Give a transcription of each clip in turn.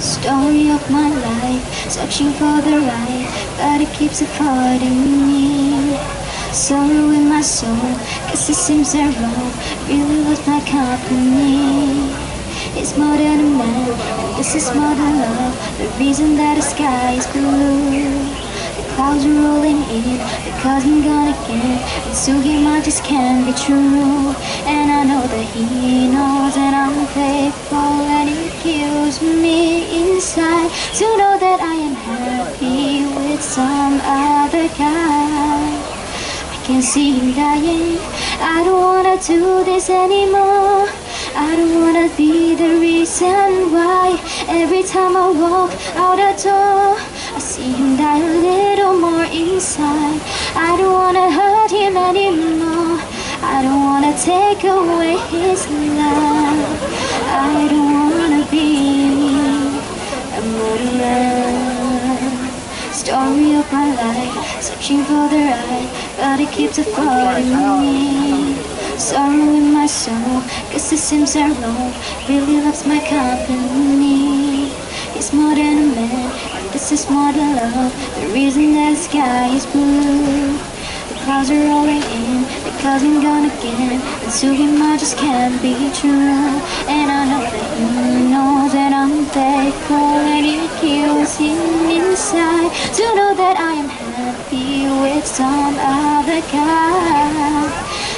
Story of my life, searching for the right, but it keeps avoiding me. Sorrow in my soul, cause it seems that wrong, really was my company. It's more than a man, this is more than love, the reason that the sky is blue. The clouds are rolling in, because I'm gone again, and might just can't be true. And I know that he knows that I'm faithful, inside to know that I am happy with some other guy. I can see him dying. I don't wanna do this anymore. I don't wanna be the reason why every time I walk out the door, I see him die a little more inside. I don't wanna hurt him anymore. I don't wanna take away his love. Story of my life, searching for the right, but it keeps avoiding me. Sorrow in my soul, guess it seems that wrong, really loves my company. He's more than a man, and this is more than love, the reason that the sky is blue. The clouds are rolling in, because I'm gone again, and so him I just can't be true. And I know that you know that I'm faithful, and it kills him inside to know that I am happy with some other guy.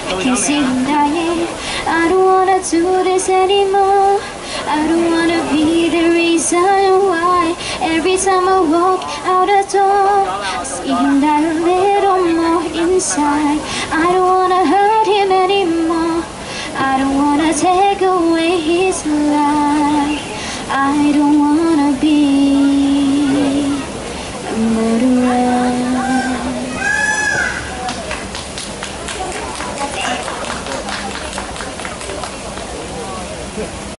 I can see him dying. I don't wanna do this anymore. I don't wanna be the reason why every time I walk out the door, I see him die a little more inside. I don't wanna hurt him anymore. I don't wanna take away his life.